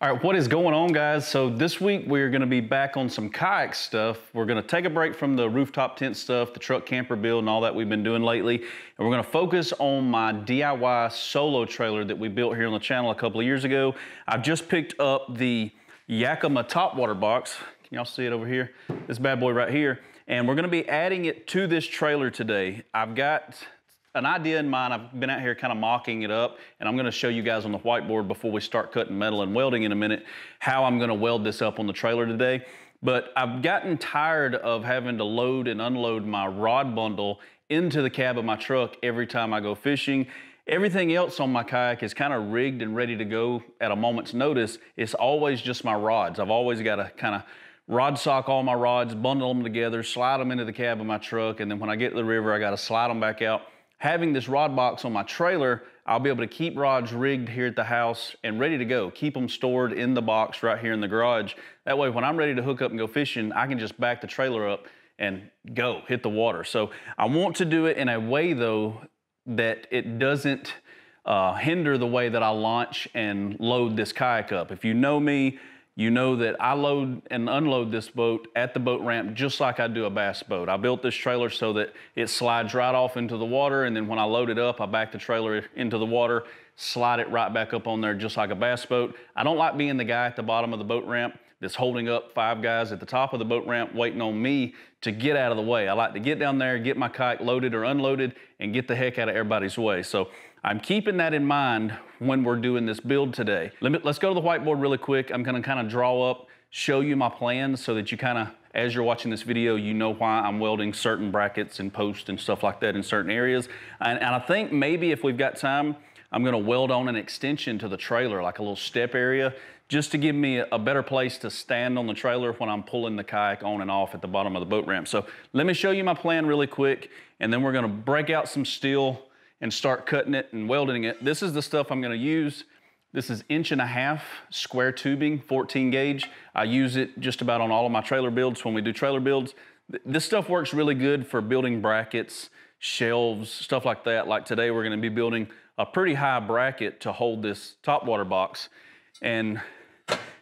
All right, what is going on, guys? So this week we're going to be back on some kayak stuff. We're going to take a break from the rooftop tent stuff, the truck camper build, and all that we've been doing lately. And we're going to focus on my DIY solo trailer that we built here on the channel a couple of years ago. I've just picked up the Yakima topwater box. Can y'all see it over here? This bad boy right here. And we're going to be adding it to this trailer today. I've got an idea in mind. I've been out here kind of mocking it up, and I'm gonna show you guys on the whiteboard before we start cutting metal and welding in a minute, how I'm gonna weld this up on the trailer today. But I've gotten tired of having to load and unload my rod bundle into the cab of my truck every time I go fishing. Everything else on my kayak is kind of rigged and ready to go at a moment's notice. It's always just my rods. I've always got to kind of rod sock all my rods, bundle them together, slide them into the cab of my truck, and then when I get to the river, I got to slide them back out having this rod box on my trailer, I'll be able to keep rods rigged here at the house and ready to go. Keep them stored in the box right here in the garage. That way, when I'm ready to hook up and go fishing, I can just back the trailer up and go hit the water. So I want to do it in a way though that it doesn't uh, hinder the way that I launch and load this kayak up. If you know me, you know that I load and unload this boat at the boat ramp just like I do a bass boat. I built this trailer so that it slides right off into the water and then when I load it up, I back the trailer into the water, slide it right back up on there just like a bass boat. I don't like being the guy at the bottom of the boat ramp that's holding up five guys at the top of the boat ramp waiting on me to get out of the way. I like to get down there, get my kayak loaded or unloaded and get the heck out of everybody's way. So I'm keeping that in mind when we're doing this build today. Let me, let's go to the whiteboard really quick. I'm gonna kind of draw up, show you my plans so that you kind of, as you're watching this video, you know why I'm welding certain brackets and posts and stuff like that in certain areas. And, and I think maybe if we've got time, I'm gonna weld on an extension to the trailer, like a little step area, just to give me a better place to stand on the trailer when I'm pulling the kayak on and off at the bottom of the boat ramp. So let me show you my plan really quick, and then we're gonna break out some steel and start cutting it and welding it. This is the stuff I'm gonna use. This is inch and a half square tubing, 14 gauge. I use it just about on all of my trailer builds when we do trailer builds. This stuff works really good for building brackets, shelves, stuff like that. Like today, we're gonna be building a pretty high bracket to hold this top water box. And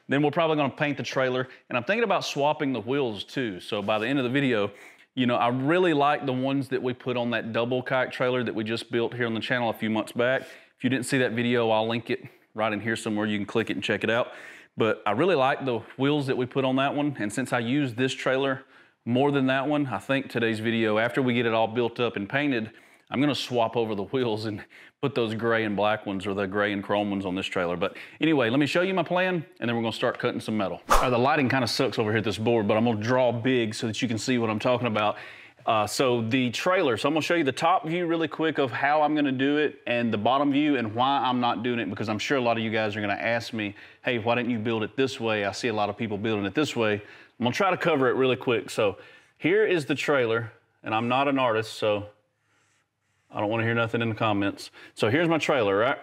then we're probably gonna paint the trailer. And I'm thinking about swapping the wheels too. So by the end of the video, you know, I really like the ones that we put on that double kayak trailer that we just built here on the channel a few months back. If you didn't see that video, I'll link it right in here somewhere. You can click it and check it out. But I really like the wheels that we put on that one. And since I use this trailer more than that one, I think today's video, after we get it all built up and painted, I'm gonna swap over the wheels and put those gray and black ones or the gray and chrome ones on this trailer. But anyway, let me show you my plan and then we're gonna start cutting some metal. Uh, the lighting kind of sucks over here at this board, but I'm gonna draw big so that you can see what I'm talking about. Uh, so the trailer, so I'm gonna show you the top view really quick of how I'm gonna do it and the bottom view and why I'm not doing it because I'm sure a lot of you guys are gonna ask me, hey, why didn't you build it this way? I see a lot of people building it this way. I'm gonna try to cover it really quick. So here is the trailer and I'm not an artist, so I don't want to hear nothing in the comments. So here's my trailer, right?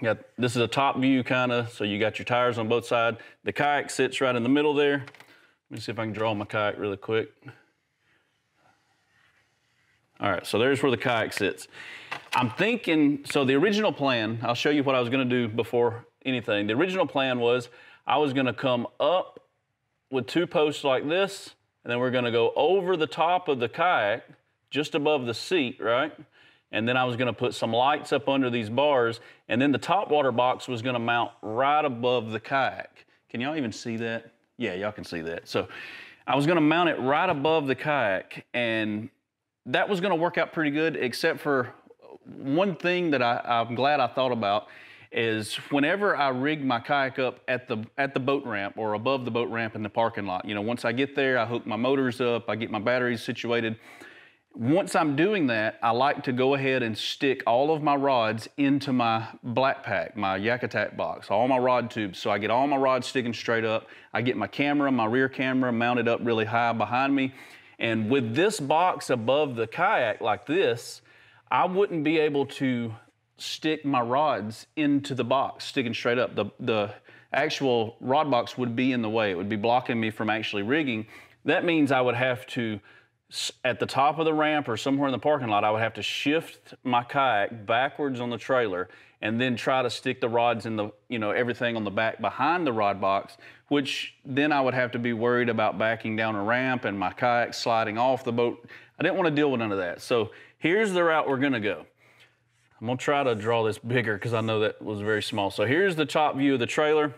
Got this is a top view kind of, so you got your tires on both sides. The kayak sits right in the middle there. Let me see if I can draw my kayak really quick. All right, so there's where the kayak sits. I'm thinking, so the original plan, I'll show you what I was gonna do before anything. The original plan was I was gonna come up with two posts like this, and then we're gonna go over the top of the kayak, just above the seat, right? And then I was gonna put some lights up under these bars, and then the top water box was gonna mount right above the kayak. Can y'all even see that? Yeah, y'all can see that. So I was gonna mount it right above the kayak, and that was gonna work out pretty good, except for one thing that I, I'm glad I thought about is whenever I rig my kayak up at the at the boat ramp or above the boat ramp in the parking lot, you know, once I get there, I hook my motors up, I get my batteries situated. Once I'm doing that, I like to go ahead and stick all of my rods into my black pack, my Yak Attack box, all my rod tubes. So I get all my rods sticking straight up. I get my camera, my rear camera mounted up really high behind me. And with this box above the kayak like this, I wouldn't be able to stick my rods into the box, sticking straight up. The, the actual rod box would be in the way. It would be blocking me from actually rigging. That means I would have to at the top of the ramp or somewhere in the parking lot, I would have to shift my kayak backwards on the trailer and then try to stick the rods in the, you know, everything on the back behind the rod box, which then I would have to be worried about backing down a ramp and my kayak sliding off the boat. I didn't want to deal with none of that. So here's the route we're gonna go. I'm gonna try to draw this bigger because I know that was very small. So here's the top view of the trailer.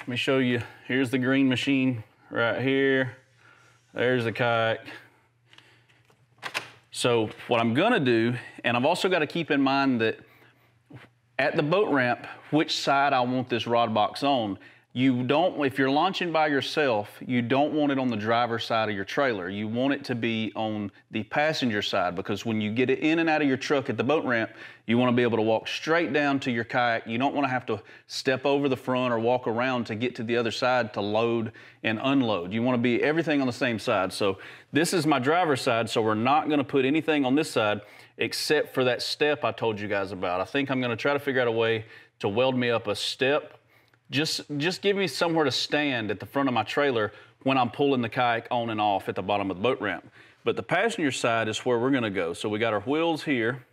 Let me show you, here's the green machine right here. There's the kayak. So what I'm gonna do, and I've also gotta keep in mind that at the boat ramp, which side I want this rod box on. You don't, if you're launching by yourself, you don't want it on the driver's side of your trailer. You want it to be on the passenger side because when you get it in and out of your truck at the boat ramp, you want to be able to walk straight down to your kayak. You don't want to have to step over the front or walk around to get to the other side to load and unload. You want to be everything on the same side. So this is my driver's side, so we're not going to put anything on this side except for that step I told you guys about. I think I'm going to try to figure out a way to weld me up a step just, just give me somewhere to stand at the front of my trailer when I'm pulling the kayak on and off at the bottom of the boat ramp. But the passenger side is where we're gonna go. So we got our wheels here.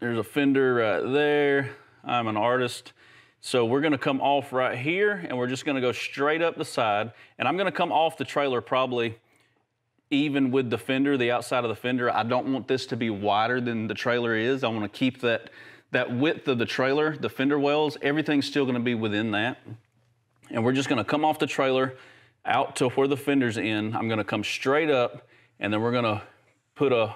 There's a fender right there. I'm an artist. So we're gonna come off right here and we're just gonna go straight up the side. And I'm gonna come off the trailer probably even with the fender, the outside of the fender. I don't want this to be wider than the trailer is. I wanna keep that that width of the trailer, the fender wells, everything's still gonna be within that. And we're just gonna come off the trailer out to where the fender's in. I'm gonna come straight up and then we're gonna put a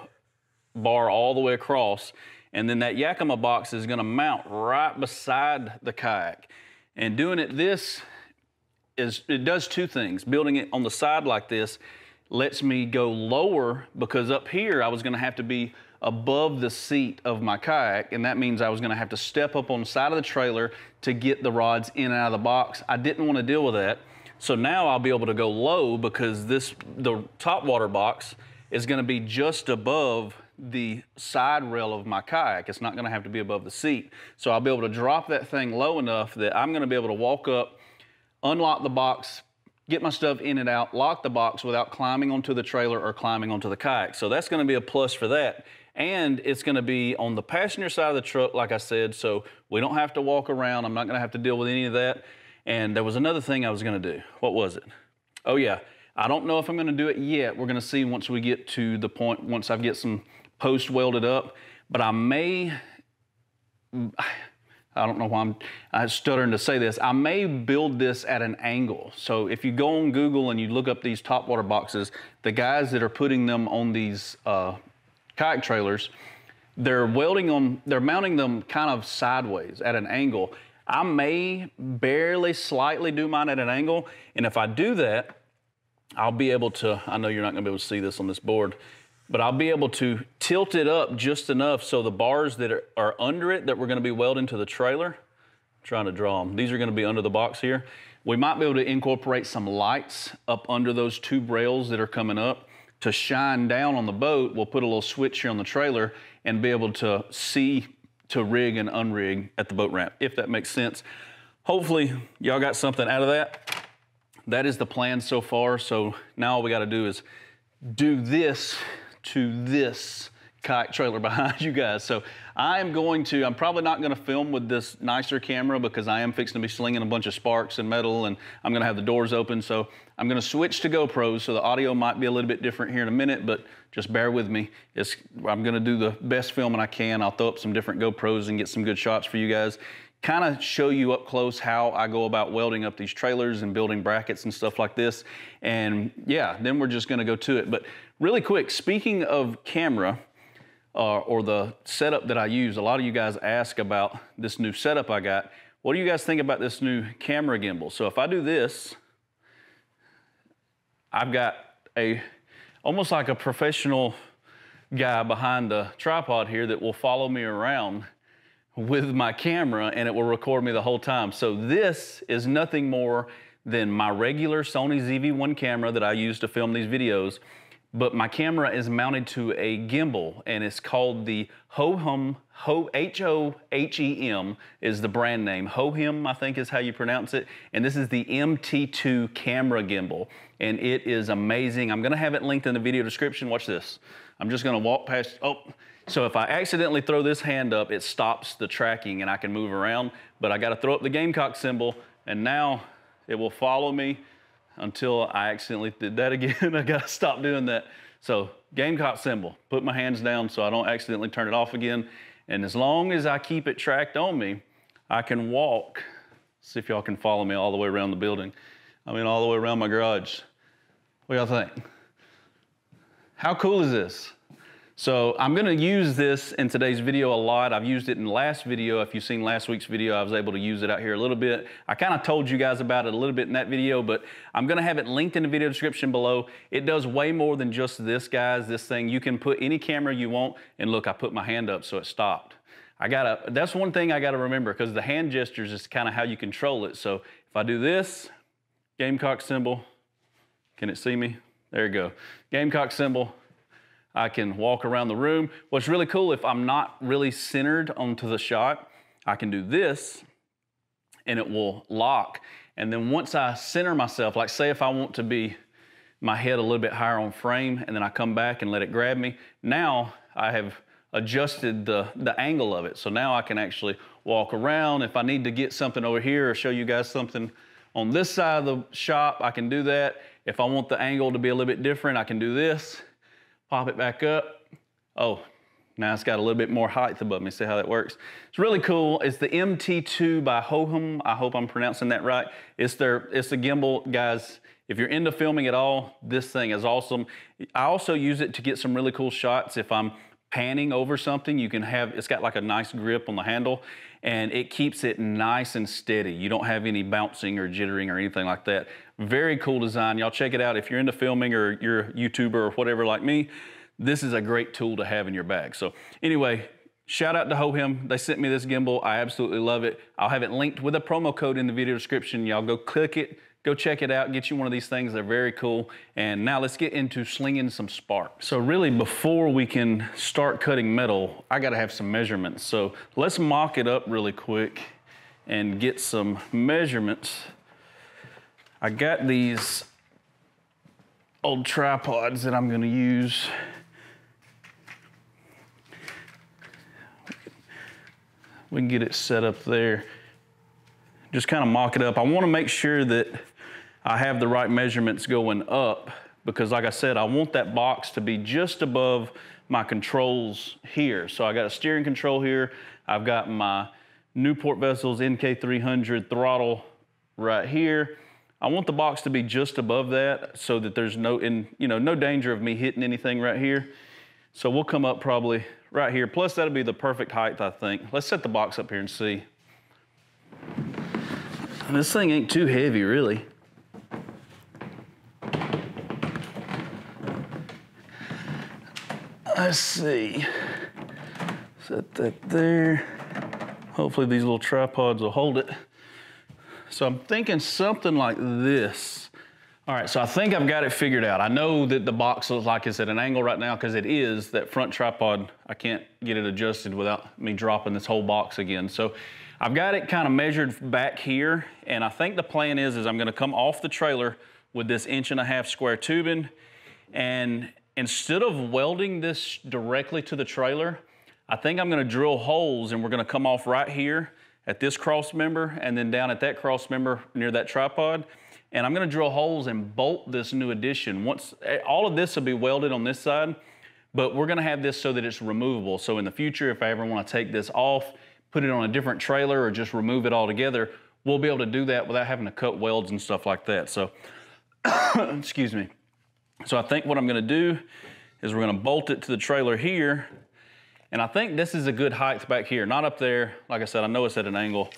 bar all the way across. And then that Yakima box is gonna mount right beside the kayak. And doing it this is, it does two things. Building it on the side like this lets me go lower because up here I was gonna have to be above the seat of my kayak, and that means I was gonna have to step up on the side of the trailer to get the rods in and out of the box. I didn't wanna deal with that. So now I'll be able to go low because this the top water box is gonna be just above the side rail of my kayak. It's not gonna have to be above the seat. So I'll be able to drop that thing low enough that I'm gonna be able to walk up, unlock the box, get my stuff in and out, lock the box without climbing onto the trailer or climbing onto the kayak. So that's gonna be a plus for that and it's gonna be on the passenger side of the truck, like I said, so we don't have to walk around. I'm not gonna have to deal with any of that. And there was another thing I was gonna do. What was it? Oh yeah, I don't know if I'm gonna do it yet. We're gonna see once we get to the point, once I get some post welded up, but I may, I don't know why I'm, I'm stuttering to say this. I may build this at an angle. So if you go on Google and you look up these top water boxes, the guys that are putting them on these uh, kayak trailers, they're welding them, they're mounting them kind of sideways at an angle. I may barely slightly do mine at an angle. And if I do that, I'll be able to, I know you're not gonna be able to see this on this board, but I'll be able to tilt it up just enough so the bars that are, are under it that we're gonna be welding to the trailer, trying to draw them. These are gonna be under the box here. We might be able to incorporate some lights up under those tube rails that are coming up to shine down on the boat, we'll put a little switch here on the trailer and be able to see to rig and unrig at the boat ramp, if that makes sense. Hopefully y'all got something out of that. That is the plan so far. So now all we gotta do is do this to this kayak trailer behind you guys. So I am going to, I'm probably not gonna film with this nicer camera because I am fixing to be slinging a bunch of sparks and metal and I'm gonna have the doors open. So I'm gonna switch to GoPros so the audio might be a little bit different here in a minute, but just bear with me. It's, I'm gonna do the best filming I can. I'll throw up some different GoPros and get some good shots for you guys kind of show you up close how I go about welding up these trailers and building brackets and stuff like this. And yeah, then we're just gonna go to it. But really quick, speaking of camera, uh, or the setup that I use. A lot of you guys ask about this new setup I got. What do you guys think about this new camera gimbal? So if I do this, I've got a almost like a professional guy behind the tripod here that will follow me around with my camera and it will record me the whole time. So this is nothing more than my regular Sony ZV-1 camera that I use to film these videos but my camera is mounted to a gimbal and it's called the Hohem, H-O-H-E-M is the brand name. Hohem, I think is how you pronounce it. And this is the MT2 camera gimbal and it is amazing. I'm gonna have it linked in the video description. Watch this. I'm just gonna walk past, oh, So if I accidentally throw this hand up, it stops the tracking and I can move around, but I gotta throw up the Gamecock symbol and now it will follow me until I accidentally did that again. I gotta stop doing that. So Gamecock symbol, put my hands down so I don't accidentally turn it off again. And as long as I keep it tracked on me, I can walk. See if y'all can follow me all the way around the building. I mean, all the way around my garage. What y'all think? How cool is this? So I'm gonna use this in today's video a lot. I've used it in the last video. If you've seen last week's video, I was able to use it out here a little bit. I kind of told you guys about it a little bit in that video, but I'm gonna have it linked in the video description below. It does way more than just this, guys, this thing. You can put any camera you want, and look, I put my hand up so it stopped. I gotta, that's one thing I gotta remember, because the hand gestures is kind of how you control it. So if I do this, Gamecock symbol, can it see me? There you go. Gamecock symbol, I can walk around the room. What's really cool, if I'm not really centered onto the shot, I can do this and it will lock. And then once I center myself, like say if I want to be my head a little bit higher on frame and then I come back and let it grab me, now I have adjusted the, the angle of it. So now I can actually walk around. If I need to get something over here or show you guys something on this side of the shop, I can do that. If I want the angle to be a little bit different, I can do this pop it back up. Oh, now it's got a little bit more height above me. See how that works? It's really cool. It's the MT2 by Hohem. I hope I'm pronouncing that right. It's their, it's the gimbal, guys. If you're into filming at all, this thing is awesome. I also use it to get some really cool shots. If I'm panning over something, you can have, it's got like a nice grip on the handle and it keeps it nice and steady. You don't have any bouncing or jittering or anything like that. Very cool design. Y'all check it out. If you're into filming or you're a YouTuber or whatever like me, this is a great tool to have in your bag. So anyway, shout out to Hohem. They sent me this gimbal. I absolutely love it. I'll have it linked with a promo code in the video description. Y'all go click it, Go check it out, get you one of these things. They're very cool. And now let's get into slinging some sparks. So really before we can start cutting metal, I gotta have some measurements. So let's mock it up really quick and get some measurements. I got these old tripods that I'm gonna use. We can get it set up there. Just kind of mock it up. I wanna make sure that I have the right measurements going up because like I said, I want that box to be just above my controls here. So I got a steering control here. I've got my Newport Vessels NK300 throttle right here. I want the box to be just above that so that there's no, in, you know, no danger of me hitting anything right here. So we'll come up probably right here. Plus that'll be the perfect height, I think. Let's set the box up here and see. This thing ain't too heavy, really. Let's see. Set that there. Hopefully these little tripods will hold it. So I'm thinking something like this. All right, so I think I've got it figured out. I know that the box looks like it's at an angle right now because it is, that front tripod, I can't get it adjusted without me dropping this whole box again. So I've got it kind of measured back here, and I think the plan is, is I'm gonna come off the trailer with this inch and a half square tubing, and instead of welding this directly to the trailer, I think I'm gonna drill holes and we're gonna come off right here at this cross member and then down at that cross member near that tripod. And I'm gonna drill holes and bolt this new addition. Once, eh, all of this will be welded on this side, but we're gonna have this so that it's removable. So in the future, if I ever wanna take this off, put it on a different trailer or just remove it altogether, we'll be able to do that without having to cut welds and stuff like that. So, excuse me. So I think what I'm gonna do is we're gonna bolt it to the trailer here. And I think this is a good height back here, not up there. Like I said, I know it's at an angle,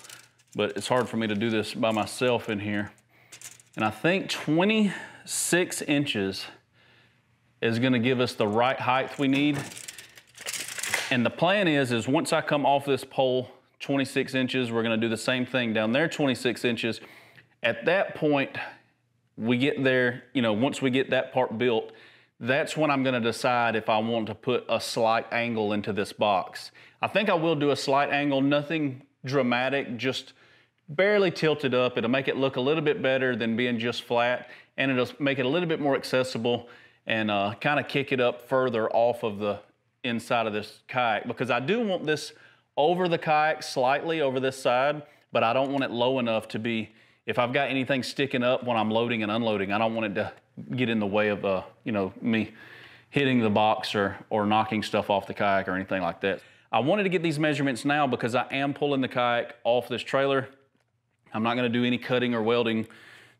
but it's hard for me to do this by myself in here. And I think 26 inches is gonna give us the right height we need. And the plan is, is once I come off this pole, 26 inches, we're gonna do the same thing down there, 26 inches. At that point, we get there, you know, once we get that part built, that's when I'm gonna decide if I want to put a slight angle into this box. I think I will do a slight angle, nothing dramatic, just barely tilted up. It'll make it look a little bit better than being just flat, and it'll make it a little bit more accessible and uh, kind of kick it up further off of the inside of this kayak because I do want this over the kayak slightly over this side, but I don't want it low enough to be, if I've got anything sticking up when I'm loading and unloading, I don't want it to get in the way of, uh, you know, me hitting the box or, or knocking stuff off the kayak or anything like that. I wanted to get these measurements now because I am pulling the kayak off this trailer. I'm not gonna do any cutting or welding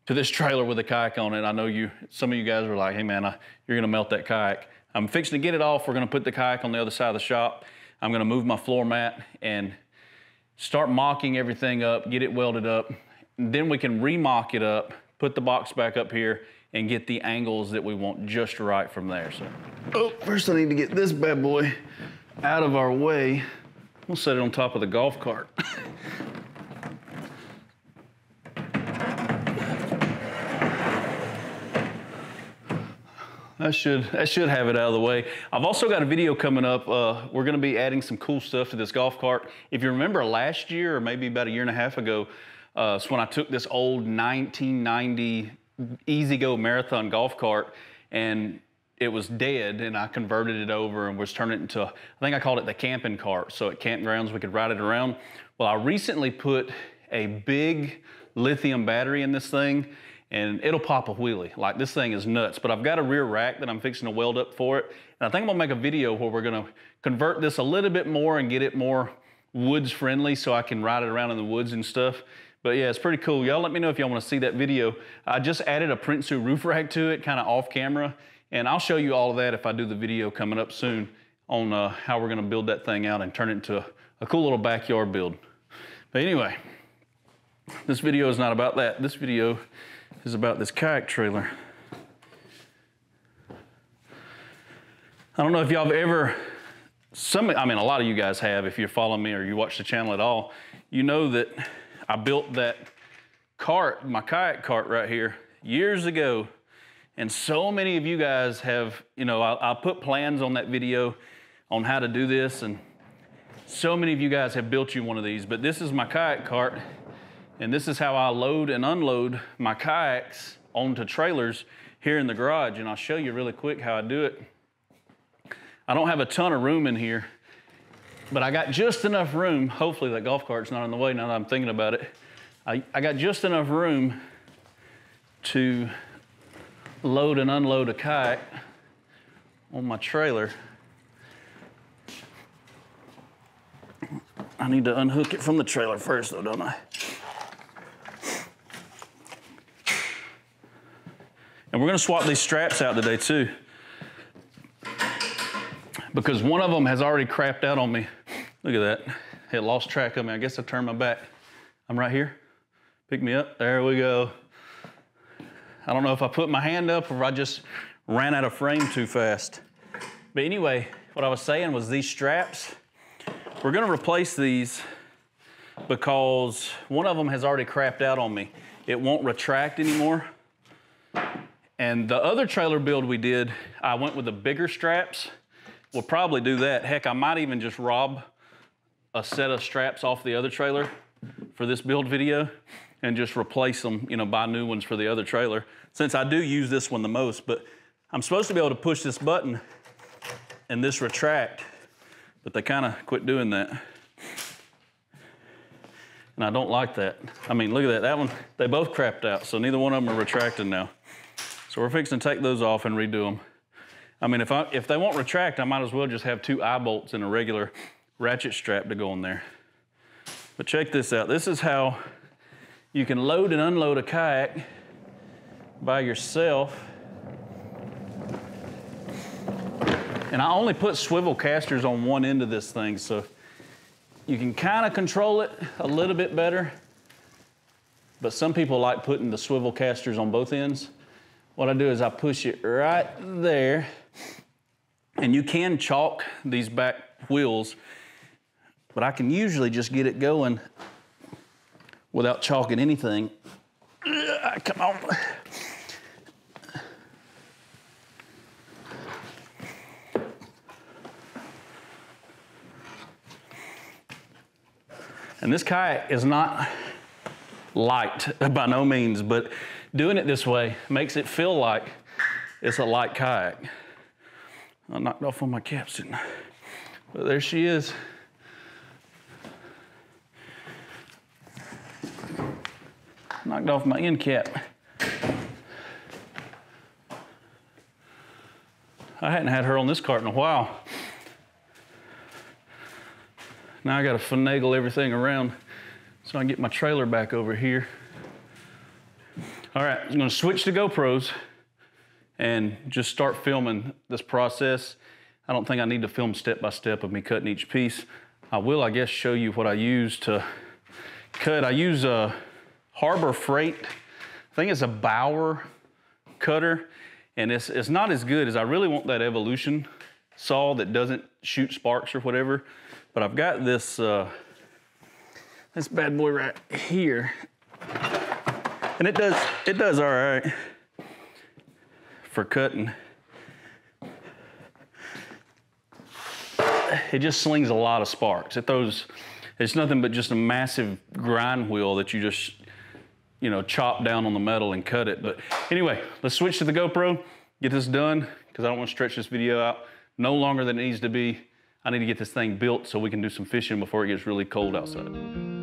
to this trailer with a kayak on it. I know you, some of you guys were like, hey man, I, you're gonna melt that kayak. I'm fixing to get it off. We're gonna put the kayak on the other side of the shop. I'm gonna move my floor mat and start mocking everything up, get it welded up. Then we can remock it up, put the box back up here and get the angles that we want just right from there. So, oh, first I need to get this bad boy out of our way. We'll set it on top of the golf cart. That should, that should have it out of the way. I've also got a video coming up. Uh, we're gonna be adding some cool stuff to this golf cart. If you remember last year, or maybe about a year and a half ago, uh, when I took this old 1990 E-Z-GO Marathon golf cart and it was dead and I converted it over and was turning it into, I think I called it the camping cart. So at campgrounds, we could ride it around. Well, I recently put a big lithium battery in this thing and it'll pop a wheelie. Like this thing is nuts, but I've got a rear rack that I'm fixing to weld up for it. And I think I'm gonna make a video where we're gonna convert this a little bit more and get it more woods friendly so I can ride it around in the woods and stuff. But yeah, it's pretty cool. Y'all let me know if y'all wanna see that video. I just added a Prinsu roof rack to it, kind of off camera. And I'll show you all of that if I do the video coming up soon on uh, how we're gonna build that thing out and turn it into a, a cool little backyard build. But anyway, this video is not about that. This video is about this kayak trailer. I don't know if y'all have ever, some, I mean, a lot of you guys have, if you're following me or you watch the channel at all, you know that I built that cart, my kayak cart right here, years ago. And so many of you guys have, you know, I, I put plans on that video on how to do this. And so many of you guys have built you one of these, but this is my kayak cart. And this is how I load and unload my kayaks onto trailers here in the garage. And I'll show you really quick how I do it. I don't have a ton of room in here, but I got just enough room. Hopefully that golf cart's not in the way now that I'm thinking about it. I, I got just enough room to load and unload a kayak on my trailer. I need to unhook it from the trailer first though, don't I? And we're gonna swap these straps out today too. Because one of them has already crapped out on me. Look at that. It lost track of me. I guess I turned my back. I'm right here. Pick me up. There we go. I don't know if I put my hand up or if I just ran out of frame too fast. But anyway, what I was saying was these straps, we're gonna replace these because one of them has already crapped out on me. It won't retract anymore. And the other trailer build we did, I went with the bigger straps. We'll probably do that. Heck, I might even just rob a set of straps off the other trailer for this build video and just replace them, you know, buy new ones for the other trailer. Since I do use this one the most, but I'm supposed to be able to push this button and this retract, but they kind of quit doing that. And I don't like that. I mean, look at that, that one, they both crapped out, so neither one of them are retracting now. So we're fixing to take those off and redo them. I mean, if, I, if they won't retract, I might as well just have two eye bolts and a regular ratchet strap to go on there. But check this out. This is how you can load and unload a kayak by yourself. And I only put swivel casters on one end of this thing, so you can kind of control it a little bit better. But some people like putting the swivel casters on both ends what I do is I push it right there. And you can chalk these back wheels, but I can usually just get it going without chalking anything. Come on. And this kayak is not light by no means, but doing it this way makes it feel like it's a light kayak. I knocked off on my caps, didn't I? But there she is. Knocked off my end cap. I hadn't had her on this cart in a while. Now I gotta finagle everything around so I can get my trailer back over here. All right, I'm gonna switch to GoPros and just start filming this process. I don't think I need to film step by step of me cutting each piece. I will, I guess, show you what I use to cut. I use a Harbor Freight, I think it's a Bauer cutter and it's, it's not as good as I really want that Evolution saw that doesn't shoot sparks or whatever. But I've got this, uh, this bad boy right here. And it does, it does all right for cutting. It just slings a lot of sparks. It throws, it's nothing but just a massive grind wheel that you just you know, chop down on the metal and cut it. But anyway, let's switch to the GoPro, get this done, because I don't want to stretch this video out no longer than it needs to be. I need to get this thing built so we can do some fishing before it gets really cold outside.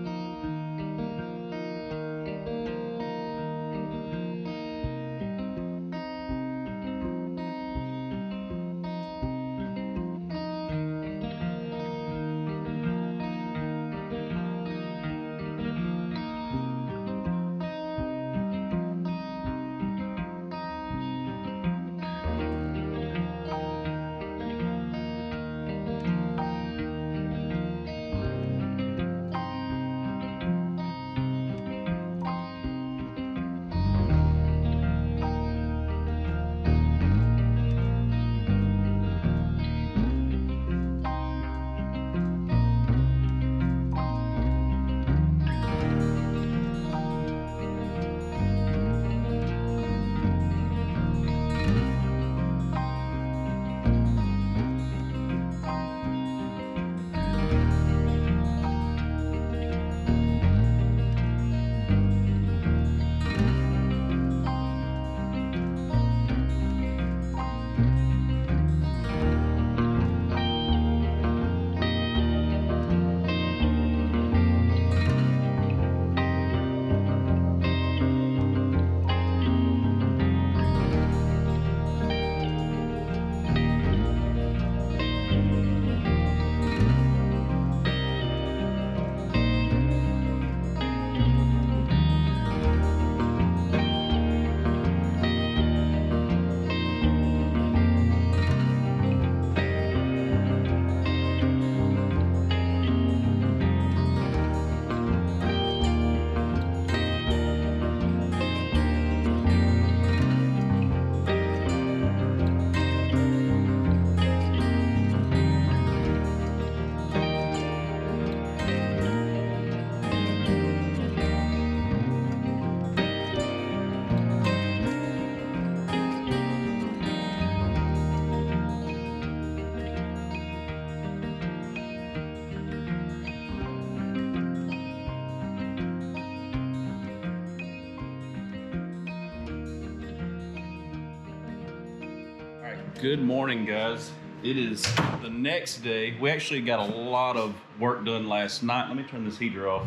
Good morning, guys. It is the next day. We actually got a lot of work done last night. Let me turn this heater off.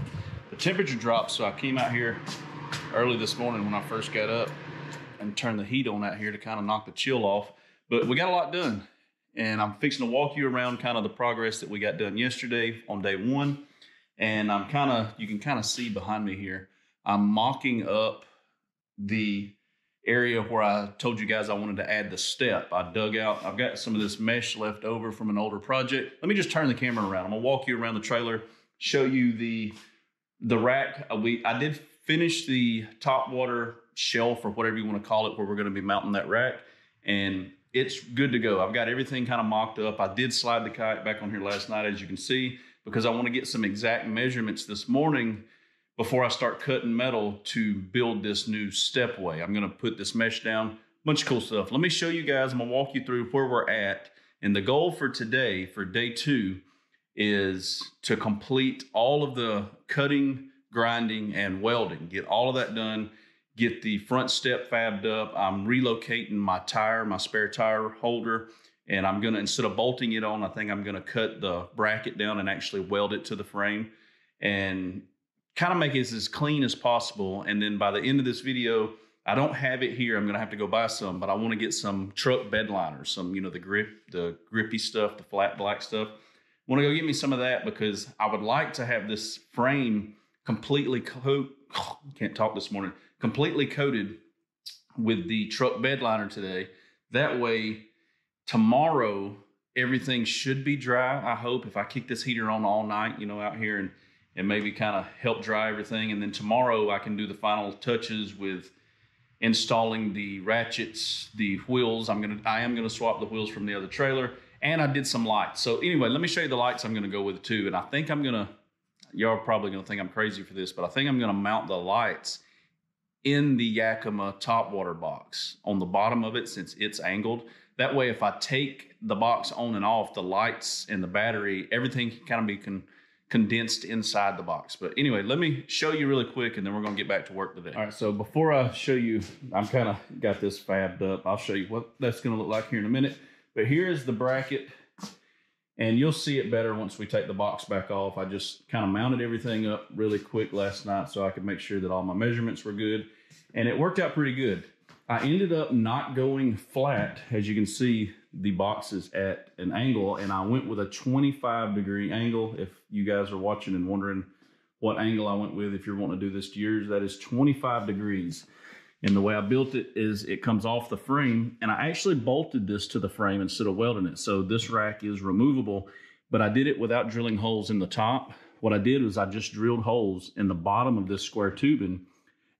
The temperature dropped, so I came out here early this morning when I first got up and turned the heat on out here to kind of knock the chill off. But we got a lot done. And I'm fixing to walk you around kind of the progress that we got done yesterday on day one. And I'm kind of, you can kind of see behind me here, I'm mocking up the area where I told you guys I wanted to add the step. I dug out, I've got some of this mesh left over from an older project. Let me just turn the camera around. I'm gonna walk you around the trailer, show you the the rack. Uh, we I did finish the top water shelf or whatever you want to call it, where we're gonna be mounting that rack. And it's good to go. I've got everything kind of mocked up. I did slide the kayak back on here last night, as you can see, because I want to get some exact measurements this morning before I start cutting metal to build this new stepway. I'm gonna put this mesh down, bunch of cool stuff. Let me show you guys, I'm gonna walk you through where we're at. And the goal for today, for day two, is to complete all of the cutting, grinding, and welding. Get all of that done, get the front step fabbed up. I'm relocating my tire, my spare tire holder, And I'm gonna, instead of bolting it on, I think I'm gonna cut the bracket down and actually weld it to the frame and kind of make it as clean as possible. And then by the end of this video, I don't have it here. I'm gonna have to go buy some, but I want to get some truck bed liners, some you know the grip, the grippy stuff, the flat black stuff. Want to go get me some of that because I would like to have this frame completely coat. Can't talk this morning. Completely coated with the truck bed liner today. That way, tomorrow everything should be dry. I hope if I kick this heater on all night, you know, out here and and maybe kind of help dry everything, and then tomorrow I can do the final touches with installing the ratchets, the wheels. I'm gonna, I am gonna swap the wheels from the other trailer, and I did some lights. So anyway, let me show you the lights I'm gonna go with too. And I think I'm gonna, y'all probably gonna think I'm crazy for this, but I think I'm gonna mount the lights in the Yakima top water box on the bottom of it since it's angled. That way, if I take the box on and off, the lights and the battery, everything can kind of be con- condensed inside the box. But anyway, let me show you really quick and then we're gonna get back to work today. All right, so before I show you, I'm kind of got this fabbed up. I'll show you what that's gonna look like here in a minute. But here is the bracket and you'll see it better once we take the box back off. I just kind of mounted everything up really quick last night so I could make sure that all my measurements were good. And it worked out pretty good. I ended up not going flat. As you can see, the boxes at an angle and I went with a 25 degree angle. If you guys are watching and wondering what angle I went with, if you're wanting to do this to yours, that is 25 degrees. And the way I built it is it comes off the frame and I actually bolted this to the frame instead of welding it. So this rack is removable, but I did it without drilling holes in the top. What I did was I just drilled holes in the bottom of this square tubing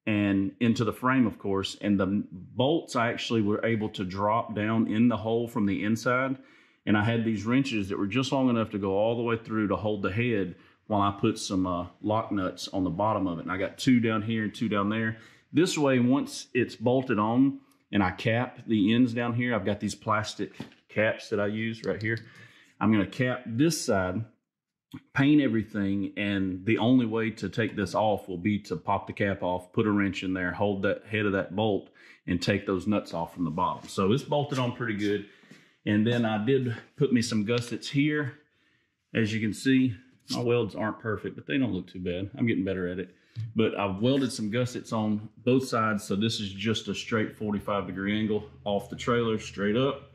and into the frame, of course. And the bolts actually were able to drop down in the hole from the inside. And I had these wrenches that were just long enough to go all the way through to hold the head while I put some uh, lock nuts on the bottom of it. And I got two down here and two down there. This way, once it's bolted on and I cap the ends down here, I've got these plastic caps that I use right here. I'm gonna cap this side paint everything and the only way to take this off will be to pop the cap off put a wrench in there hold that head of that bolt and take those nuts off from the bottom. So it's bolted on pretty good. And then i did put me some gussets here. As you can see my welds aren't perfect but they don't look too bad. I'm getting better at it. But i've welded some gussets on both sides so this is just a straight 45 degree angle off the trailer straight up.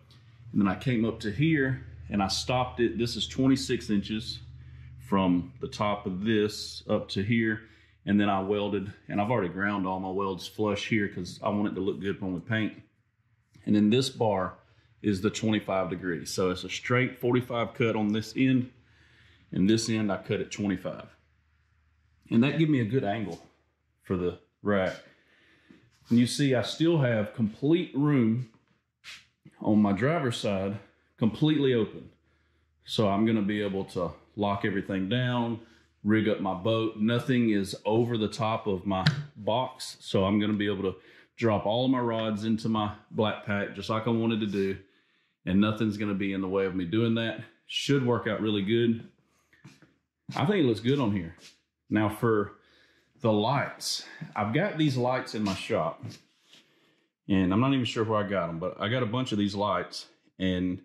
And then i came up to here and i stopped it. This is 26 inches from the top of this up to here. And then I welded, and I've already ground all my welds flush here because I want it to look good when we paint. And then this bar is the 25 degrees. So it's a straight 45 cut on this end, and this end I cut at 25. And that give me a good angle for the rack. And you see I still have complete room on my driver's side, completely open. So I'm gonna be able to lock everything down, rig up my boat. Nothing is over the top of my box. So I'm gonna be able to drop all of my rods into my black pack just like I wanted to do. And nothing's gonna be in the way of me doing that. Should work out really good. I think it looks good on here. Now for the lights, I've got these lights in my shop and I'm not even sure where I got them, but I got a bunch of these lights and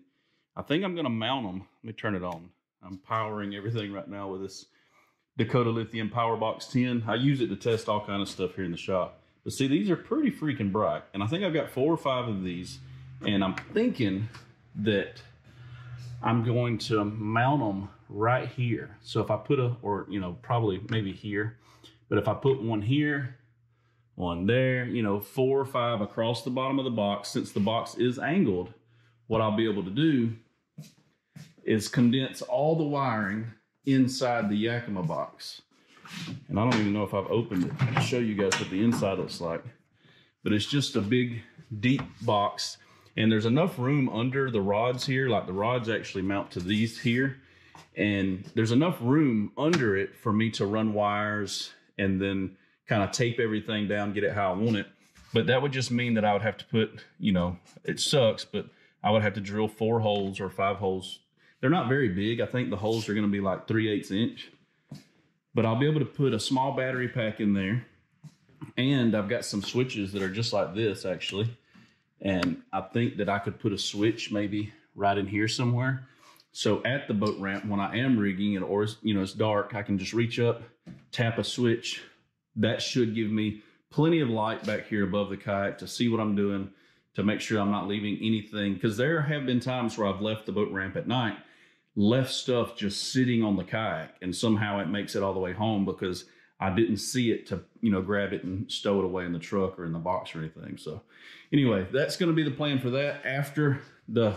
I think I'm gonna mount them. Let me turn it on. I'm powering everything right now with this Dakota Lithium Power Box 10. I use it to test all kind of stuff here in the shop. But see, these are pretty freaking bright. And I think I've got four or five of these. And I'm thinking that I'm going to mount them right here. So if I put a, or, you know, probably maybe here. But if I put one here, one there, you know, four or five across the bottom of the box, since the box is angled, what I'll be able to do is condense all the wiring inside the Yakima box. And I don't even know if I've opened it to show you guys what the inside looks like. But it's just a big, deep box. And there's enough room under the rods here, like the rods actually mount to these here. And there's enough room under it for me to run wires and then kind of tape everything down, get it how I want it. But that would just mean that I would have to put, you know, it sucks, but I would have to drill four holes or five holes they're not very big. I think the holes are going to be like 3 eighths inch. But I'll be able to put a small battery pack in there. And I've got some switches that are just like this actually. And I think that I could put a switch maybe right in here somewhere. So at the boat ramp, when I am rigging it or you know, it's dark, I can just reach up, tap a switch. That should give me plenty of light back here above the kayak to see what I'm doing, to make sure I'm not leaving anything. Because there have been times where I've left the boat ramp at night, left stuff just sitting on the kayak, and somehow it makes it all the way home because I didn't see it to, you know, grab it and stow it away in the truck or in the box or anything. So anyway, that's going to be the plan for that after the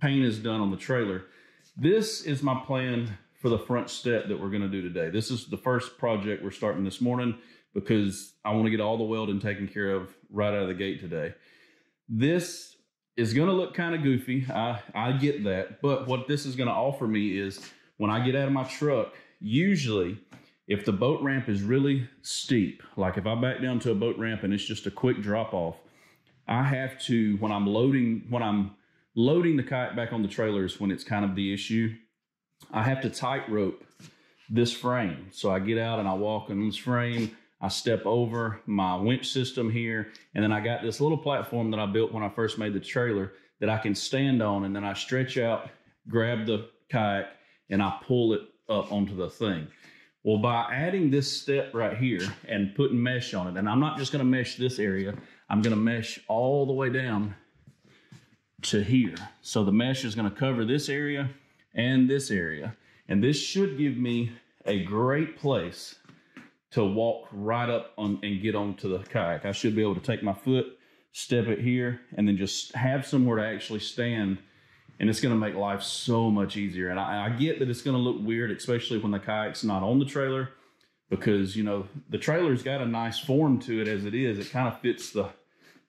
paint is done on the trailer. This is my plan for the front step that we're going to do today. This is the first project we're starting this morning because I want to get all the welding taken care of right out of the gate today. This is going to look kind of goofy. I, I get that. But what this is going to offer me is when I get out of my truck, usually if the boat ramp is really steep, like if I back down to a boat ramp and it's just a quick drop off, I have to, when I'm loading, when I'm loading the kayak back on the trailers, when it's kind of the issue, I have to tightrope this frame. So I get out and I walk on this frame. I step over my winch system here, and then I got this little platform that I built when I first made the trailer that I can stand on, and then I stretch out, grab the kayak, and I pull it up onto the thing. Well, by adding this step right here and putting mesh on it, and I'm not just gonna mesh this area, I'm gonna mesh all the way down to here. So the mesh is gonna cover this area and this area. And this should give me a great place to walk right up on and get onto the kayak. I should be able to take my foot, step it here, and then just have somewhere to actually stand. And it's going to make life so much easier. And I, I get that it's going to look weird, especially when the kayak's not on the trailer, because you know the trailer's got a nice form to it as it is. It kind of fits the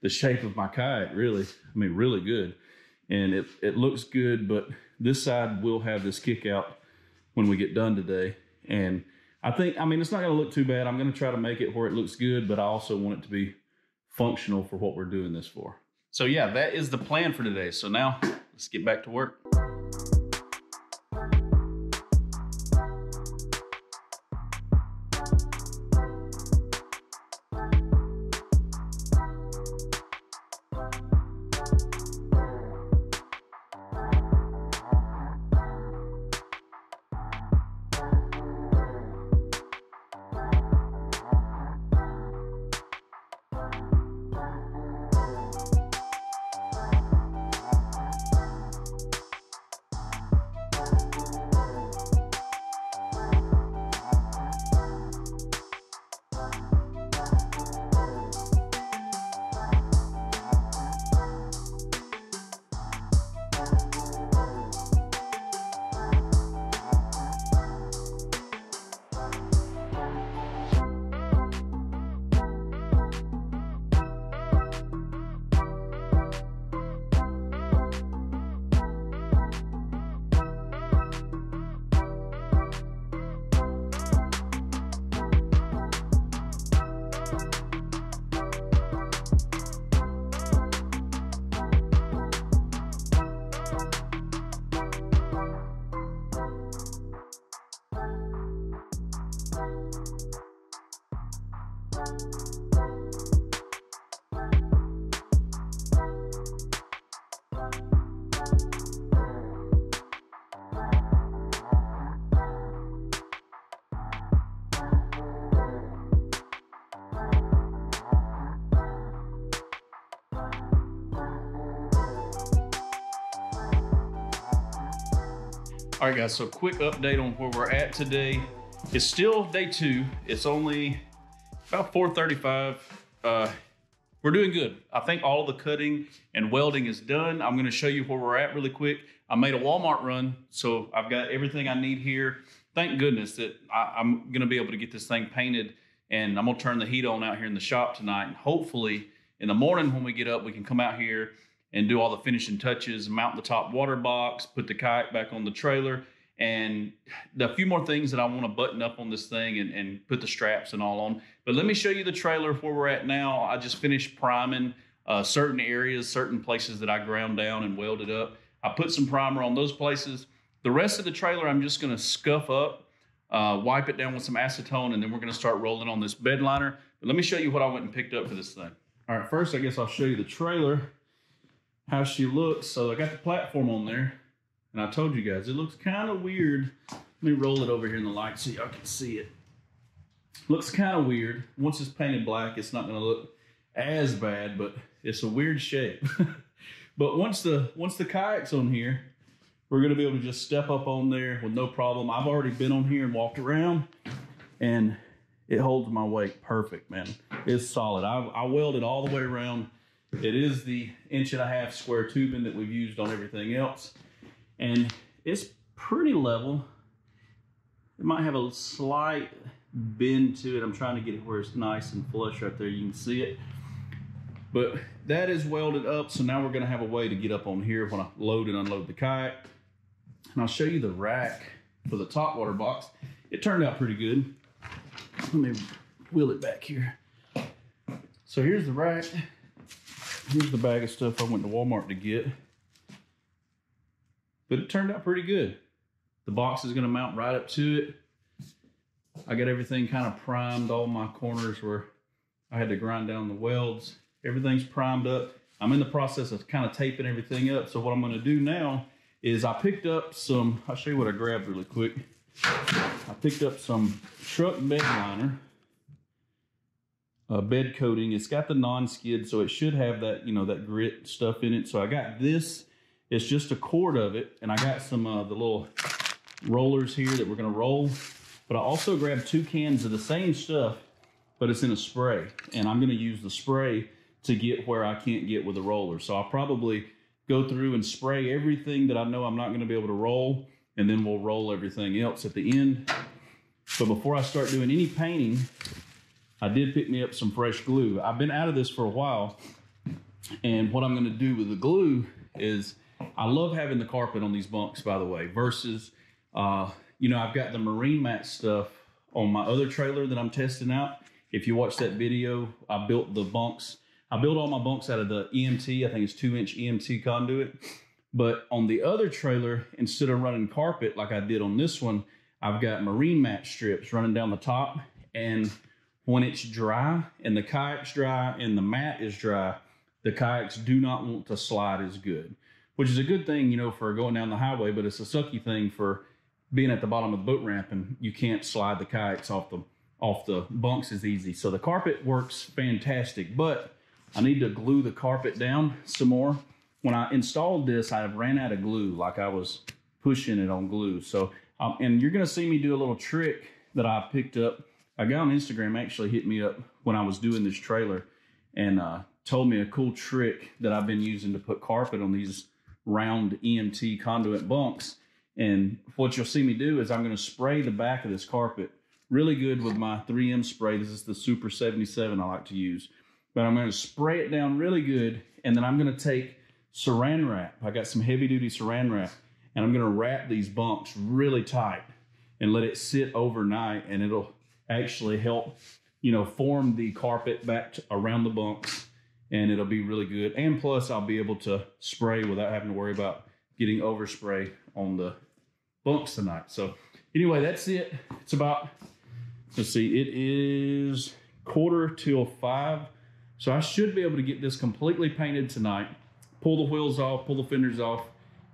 the shape of my kayak, really. I mean, really good, and it it looks good. But this side will have this kick out when we get done today, and I think, I mean, it's not going to look too bad. I'm going to try to make it where it looks good, but I also want it to be functional for what we're doing this for. So yeah, that is the plan for today. So now let's get back to work. All right, guys, so quick update on where we're at today. It's still day two. It's only about 4.35. Uh, we're doing good. I think all the cutting and welding is done. I'm gonna show you where we're at really quick. I made a Walmart run, so I've got everything I need here. Thank goodness that I, I'm gonna be able to get this thing painted and I'm gonna turn the heat on out here in the shop tonight. And hopefully in the morning when we get up, we can come out here and do all the finishing touches, mount the top water box, put the kayak back on the trailer, and a few more things that I want to button up on this thing and, and put the straps and all on. But let me show you the trailer where we're at now. I just finished priming uh, certain areas, certain places that I ground down and welded up. I put some primer on those places. The rest of the trailer, I'm just going to scuff up, uh, wipe it down with some acetone, and then we're going to start rolling on this bed liner. But let me show you what I went and picked up for this thing. All right, first, I guess I'll show you the trailer. How she looks. So I got the platform on there, and I told you guys it looks kind of weird. Let me roll it over here in the light so y'all can see it. Looks kind of weird. Once it's painted black, it's not going to look as bad, but it's a weird shape. but once the once the kayak's on here, we're going to be able to just step up on there with no problem. I've already been on here and walked around, and it holds my weight perfect, man. It's solid. I, I welded all the way around. It is the inch and a half square tubing that we've used on everything else. And it's pretty level. It might have a slight bend to it. I'm trying to get it where it's nice and flush right there. You can see it. But that is welded up. So now we're gonna have a way to get up on here when I load and unload the kayak. And I'll show you the rack for the top water box. It turned out pretty good. Let me wheel it back here. So here's the rack. Here's the bag of stuff I went to Walmart to get. But it turned out pretty good. The box is gonna mount right up to it. I got everything kind of primed, all my corners where I had to grind down the welds. Everything's primed up. I'm in the process of kind of taping everything up. So what I'm gonna do now is I picked up some, I'll show you what I grabbed really quick. I picked up some truck bed liner, uh, bed coating. It's got the non-skid, so it should have that, you know, that grit stuff in it. So I got this, it's just a cord of it, and I got some uh, the little rollers here that we're gonna roll. But I also grabbed two cans of the same stuff, but it's in a spray. And I'm gonna use the spray to get where I can't get with the roller. So I'll probably go through and spray everything that I know I'm not gonna be able to roll, and then we'll roll everything else at the end. But before I start doing any painting, I did pick me up some fresh glue. I've been out of this for a while, and what I'm gonna do with the glue is, I love having the carpet on these bunks, by the way, versus uh, you know, I've got the marine mat stuff on my other trailer that I'm testing out. If you watch that video, I built the bunks. I built all my bunks out of the EMT. I think it's two inch EMT conduit. But on the other trailer, instead of running carpet like I did on this one, I've got marine mat strips running down the top. And when it's dry and the kayak's dry and the mat is dry, the kayaks do not want to slide as good, which is a good thing, you know, for going down the highway, but it's a sucky thing for being at the bottom of the boat ramp and you can't slide the kayaks off the off the bunks as easy. So the carpet works fantastic, but I need to glue the carpet down some more. When I installed this, I ran out of glue, like I was pushing it on glue. So, um, and you're gonna see me do a little trick that I picked up. A guy on Instagram actually hit me up when I was doing this trailer and uh, told me a cool trick that I've been using to put carpet on these round EMT conduit bunks and what you'll see me do is I'm going to spray the back of this carpet really good with my 3M spray. This is the Super 77 I like to use. But I'm going to spray it down really good. And then I'm going to take saran wrap. I got some heavy duty saran wrap. And I'm going to wrap these bunks really tight and let it sit overnight. And it'll actually help, you know, form the carpet back to, around the bunks. And it'll be really good. And plus, I'll be able to spray without having to worry about getting overspray on the bunks tonight. So anyway, that's it. It's about, let's see, it is quarter till five. So I should be able to get this completely painted tonight, pull the wheels off, pull the fenders off.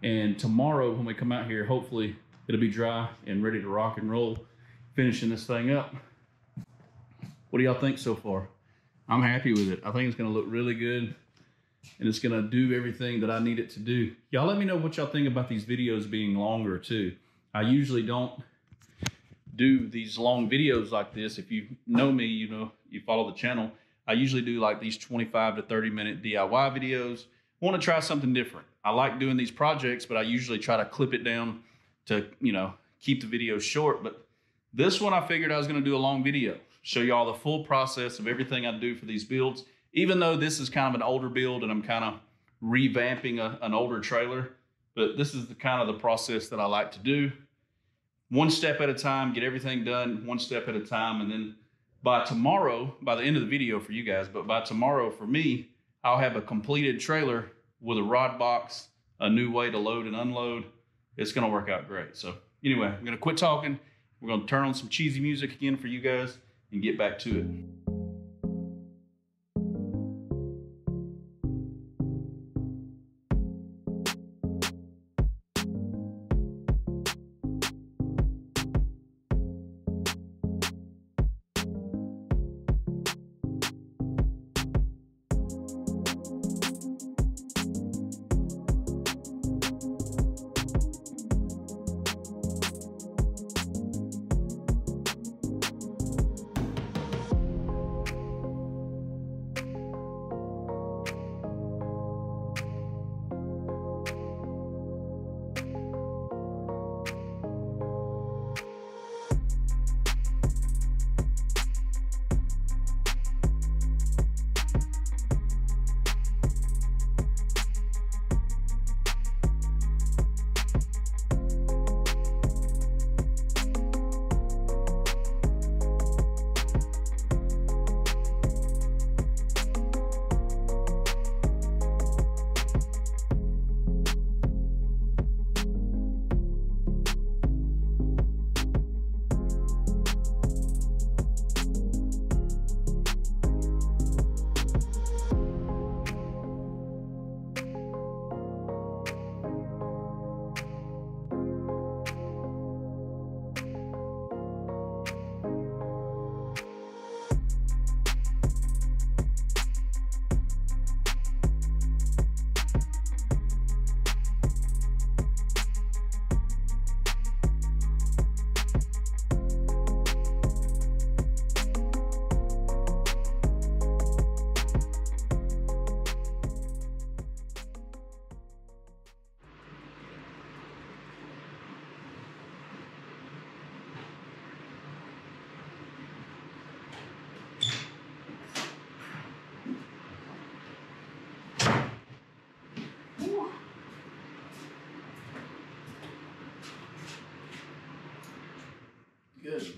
And tomorrow when we come out here, hopefully it'll be dry and ready to rock and roll, finishing this thing up. What do y'all think so far? I'm happy with it. I think it's gonna look really good and it's gonna do everything that I need it to do. Y'all let me know what y'all think about these videos being longer too. I usually don't do these long videos like this. If you know me, you know, you follow the channel. I usually do like these 25 to 30 minute DIY videos. Want to try something different. I like doing these projects, but I usually try to clip it down to, you know, keep the video short. But this one I figured I was gonna do a long video, show y'all the full process of everything I do for these builds even though this is kind of an older build and I'm kind of revamping a, an older trailer, but this is the kind of the process that I like to do. One step at a time, get everything done one step at a time. And then by tomorrow, by the end of the video for you guys, but by tomorrow for me, I'll have a completed trailer with a rod box, a new way to load and unload. It's gonna work out great. So anyway, I'm gonna quit talking. We're gonna turn on some cheesy music again for you guys and get back to it.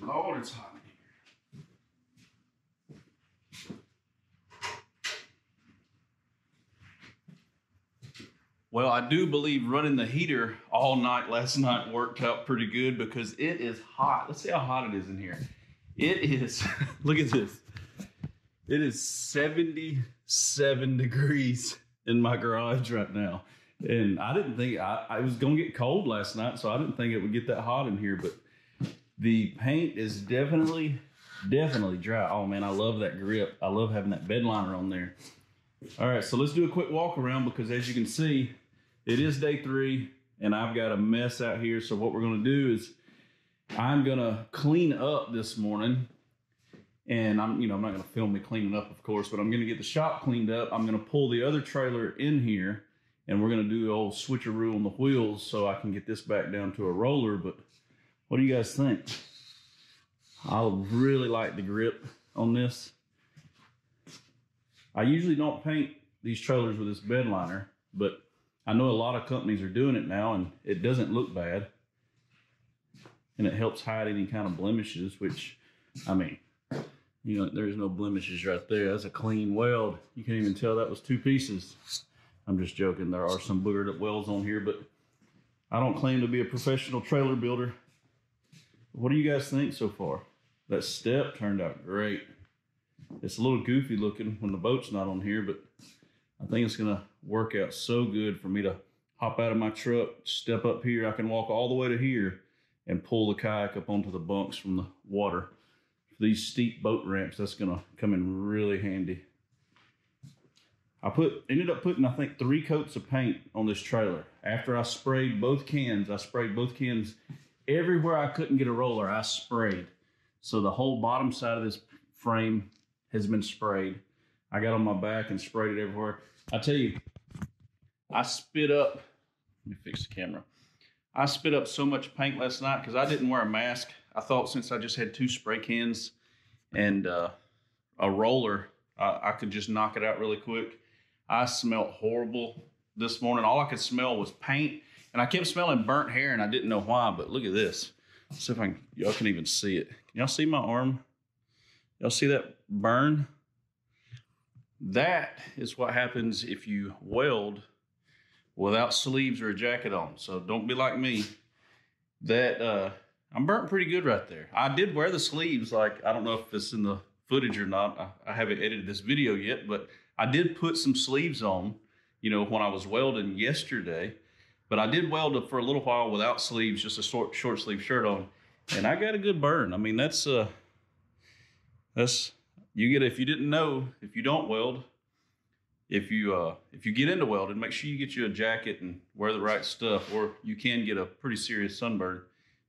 Lord, it's hot in here. Well, I do believe running the heater all night last night worked out pretty good because it is hot. Let's see how hot it is in here. It is, look at this. It is 77 degrees in my garage right now. And I didn't think I, I was going to get cold last night, so I didn't think it would get that hot in here. But the paint is definitely, definitely dry. Oh man, I love that grip. I love having that bed liner on there. All right, so let's do a quick walk around because as you can see, it is day three and I've got a mess out here. So what we're gonna do is I'm gonna clean up this morning and I'm, you know, I'm not gonna film me cleaning up, of course, but I'm gonna get the shop cleaned up. I'm gonna pull the other trailer in here and we're gonna do the old switcheroo on the wheels so I can get this back down to a roller. But what do you guys think? I really like the grip on this. I usually don't paint these trailers with this bed liner, but I know a lot of companies are doing it now and it doesn't look bad. And it helps hide any kind of blemishes, which, I mean, you know, there's no blemishes right there. That's a clean weld. You can't even tell that was two pieces. I'm just joking. There are some boogered up welds on here, but I don't claim to be a professional trailer builder. What do you guys think so far? That step turned out great. It's a little goofy looking when the boat's not on here, but I think it's gonna work out so good for me to hop out of my truck, step up here. I can walk all the way to here and pull the kayak up onto the bunks from the water. For these steep boat ramps, that's gonna come in really handy. I put ended up putting I think three coats of paint on this trailer. After I sprayed both cans, I sprayed both cans everywhere I couldn't get a roller. I sprayed, so the whole bottom side of this frame has been sprayed. I got on my back and sprayed it everywhere. I tell you, I spit up. Let me fix the camera. I spit up so much paint last night because I didn't wear a mask. I thought since I just had two spray cans and uh, a roller, I, I could just knock it out really quick. I smelled horrible this morning. All I could smell was paint, and I kept smelling burnt hair, and I didn't know why. But look at this. Let's see if I can, y'all can even see it. Can y'all see my arm? Y'all see that burn? That is what happens if you weld without sleeves or a jacket on. So don't be like me. That uh, I'm burnt pretty good right there. I did wear the sleeves. Like I don't know if it's in the footage or not. I, I haven't edited this video yet, but I did put some sleeves on. You know when I was welding yesterday, but I did weld it for a little while without sleeves, just a short short sleeve shirt on, and I got a good burn. I mean that's uh that's you get if you didn't know if you don't weld if you uh, if you get into welding make sure you get you a jacket and wear the right stuff or you can get a pretty serious sunburn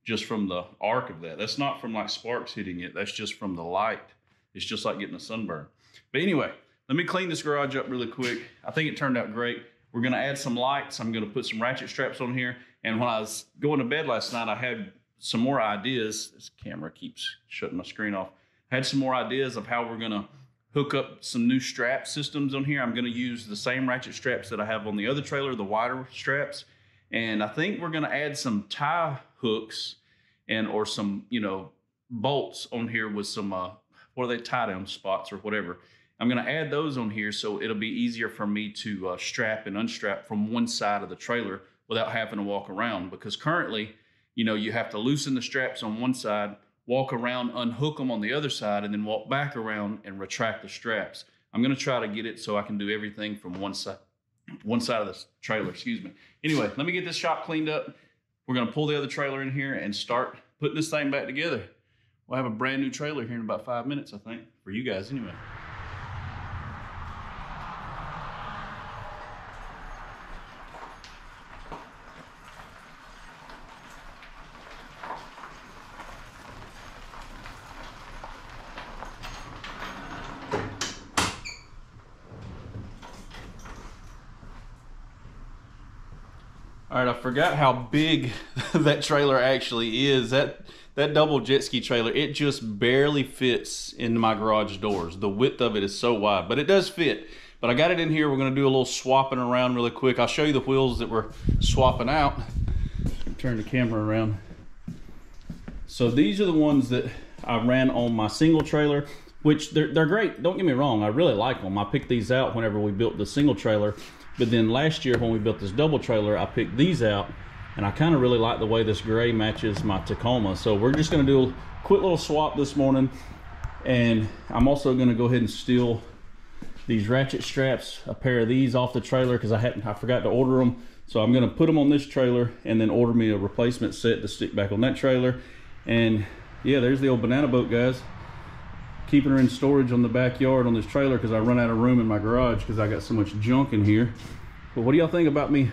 just from the arc of that. That's not from like sparks hitting it. That's just from the light. It's just like getting a sunburn. But anyway let me clean this garage up really quick. I think it turned out great we're going to add some lights i'm going to put some ratchet straps on here and when i was going to bed last night i had some more ideas this camera keeps shutting my screen off had some more ideas of how we're gonna hook up some new strap systems on here. I'm gonna use the same ratchet straps that I have on the other trailer, the wider straps. And I think we're gonna add some tie hooks and or some, you know, bolts on here with some, uh, what are they, tie down spots or whatever. I'm gonna add those on here so it'll be easier for me to uh, strap and unstrap from one side of the trailer without having to walk around because currently, you know, you have to loosen the straps on one side walk around, unhook them on the other side, and then walk back around and retract the straps. I'm going to try to get it so I can do everything from one side, one side of the trailer. Excuse me. Anyway, let me get this shop cleaned up. We're going to pull the other trailer in here and start putting this thing back together. We'll have a brand new trailer here in about five minutes, I think, for you guys anyway. Forgot how big that trailer actually is. That that double jet ski trailer, it just barely fits into my garage doors. The width of it is so wide, but it does fit. But I got it in here. We're gonna do a little swapping around really quick. I'll show you the wheels that we're swapping out. Turn the camera around. So these are the ones that I ran on my single trailer, which they're, they're great. Don't get me wrong. I really like them. I picked these out whenever we built the single trailer. But then last year when we built this double trailer, I picked these out and I kind of really like the way this gray matches my Tacoma. So we're just gonna do a quick little swap this morning. And I'm also gonna go ahead and steal these ratchet straps, a pair of these off the trailer because I hadn't, I forgot to order them. So I'm gonna put them on this trailer and then order me a replacement set to stick back on that trailer. And yeah, there's the old banana boat, guys. Keeping her in storage on the backyard on this trailer because I run out of room in my garage because I got so much junk in here. But what do y'all think about me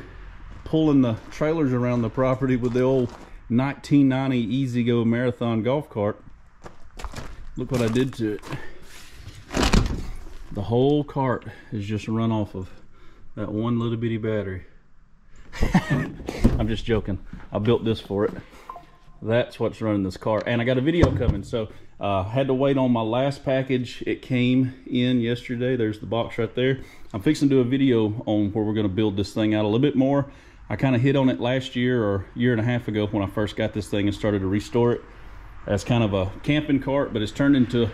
pulling the trailers around the property with the old 1990 E-Z-GO Marathon golf cart? Look what I did to it. The whole cart is just run off of that one little bitty battery. I'm just joking. I built this for it. That's what's running this car. And I got a video coming. So uh, had to wait on my last package. It came in yesterday. There's the box right there. I'm fixing to do a video on where we're going to build this thing out a little bit more. I kind of hit on it last year or year and a half ago when I first got this thing and started to restore it as kind of a camping cart, but it's turned into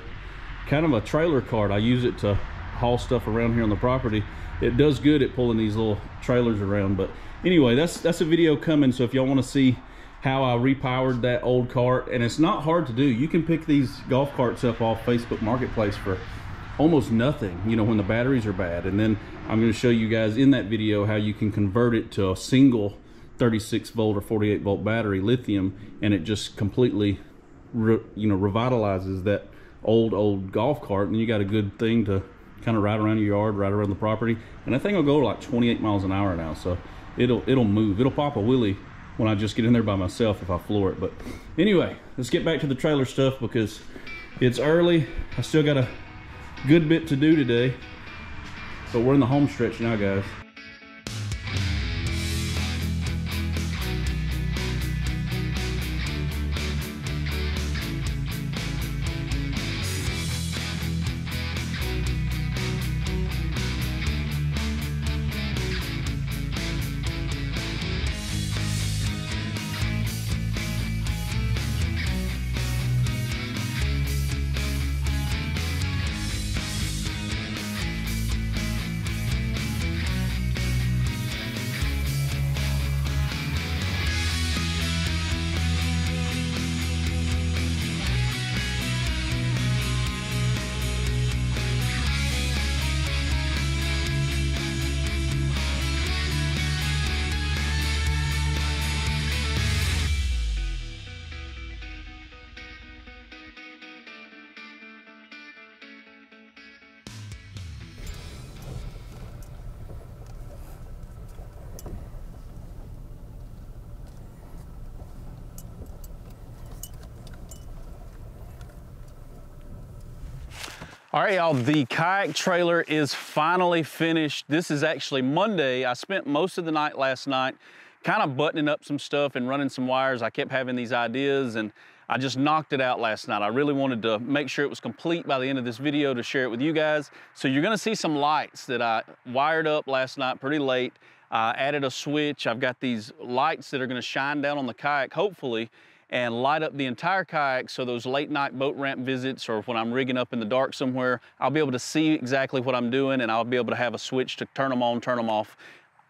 kind of a trailer cart. I use it to haul stuff around here on the property. It does good at pulling these little trailers around. But anyway, that's that's a video coming. So if y'all want to see how I repowered that old cart, and it's not hard to do. You can pick these golf carts up off Facebook Marketplace for almost nothing, you know, when the batteries are bad. And then I'm going to show you guys in that video how you can convert it to a single 36 volt or 48 volt battery lithium, and it just completely, you know, revitalizes that old, old golf cart. And you got a good thing to kind of ride around your yard, ride around the property. And that thing will go like 28 miles an hour now. So it'll, it'll move. It'll pop a wheelie when I just get in there by myself if I floor it. But anyway, let's get back to the trailer stuff because it's early. I still got a good bit to do today. But we're in the home stretch now, guys. All right, y'all, the kayak trailer is finally finished. This is actually Monday. I spent most of the night last night kind of buttoning up some stuff and running some wires. I kept having these ideas and I just knocked it out last night. I really wanted to make sure it was complete by the end of this video to share it with you guys. So you're gonna see some lights that I wired up last night pretty late. I added a switch. I've got these lights that are gonna shine down on the kayak, hopefully, and light up the entire kayak so those late night boat ramp visits or when I'm rigging up in the dark somewhere, I'll be able to see exactly what I'm doing and I'll be able to have a switch to turn them on, turn them off.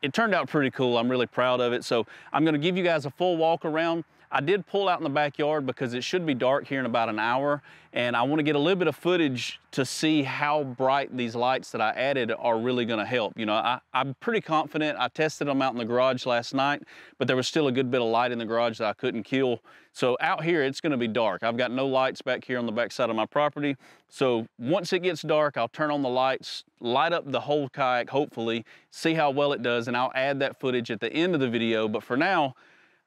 It turned out pretty cool. I'm really proud of it. So I'm gonna give you guys a full walk around. I did pull out in the backyard because it should be dark here in about an hour and I want to get a little bit of footage to see how bright these lights that I added are really going to help. You know, I, am pretty confident. I tested them out in the garage last night, but there was still a good bit of light in the garage that I couldn't kill. So out here, it's going to be dark. I've got no lights back here on the back side of my property. So once it gets dark, I'll turn on the lights, light up the whole kayak, hopefully, see how well it does, and I'll add that footage at the end of the video. But for now,